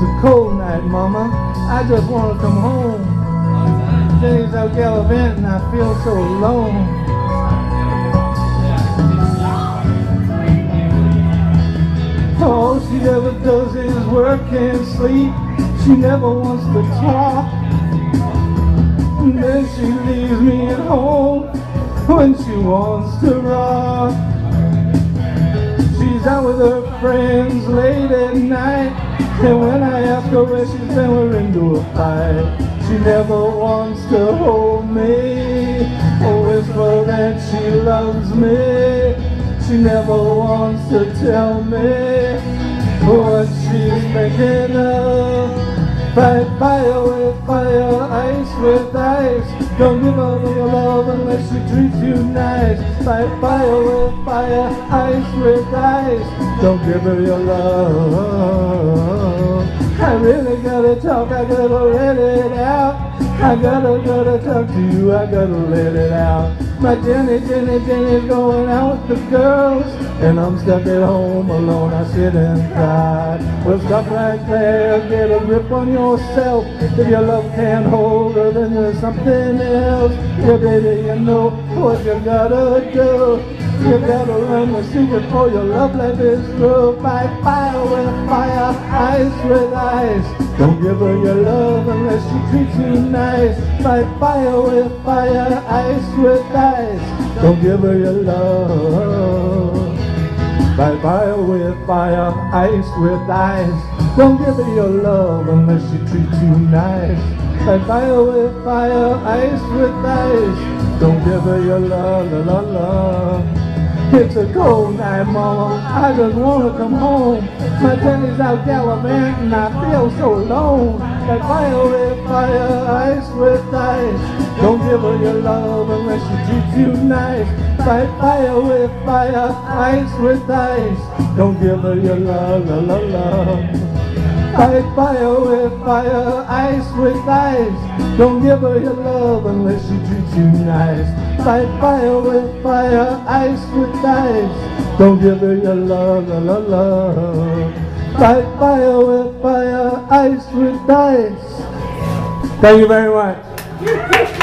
night, Mama. I just want to come home. Days out gallivanting, I feel so alone. All she ever does is work and sleep. She never wants to talk. And then she leaves me at home when she wants to rock. She's out with her friends late at night. And when I ask her where she's been, we're into a fight. She never wants to hold me or whisper that she loves me. She never wants to tell me what she's thinking of. Fight fire with fire, ice with ice. Don't give her your love unless she treats you nice. Fight fire with fire, ice with ice. Don't give her your love. I really gotta talk, I gotta out. I gotta, gotta talk to you, I gotta let it out. My Jenny, Jenny, Jenny's going out with the girls. And I'm stuck at home alone, I sit and cry. Well, stop right there, get a grip on yourself. If your love can't hold her, then there's something else. Yeah, baby, you know what you gotta do. You gotta learn the secret for your love life is through. Fight fire with fire, ice with ice. Don't give her your love unless she treats you nice. Fight fire with fire, ice with ice. Don't give her your love. Fight fire with fire, ice with ice. Don't give her your love unless she treats you nice. Fight fire with fire, ice with ice. Don't give her your love, la la la. It's a cold night, mama. I just wanna come home. My Jenny's out gallivanting, I feel so alone. Like fire with fire, ice with ice. Don't give her your love unless she treats you nice. Fight fire with fire, ice with ice. Don't give her your love, la la la. Fight fire with fire, ice with ice. Don't give her your love unless she treats you nice. Fight fire with fire, ice with ice. Don't give her your love, la la la. Fight fire with fire, ice with ice. Thank you very much.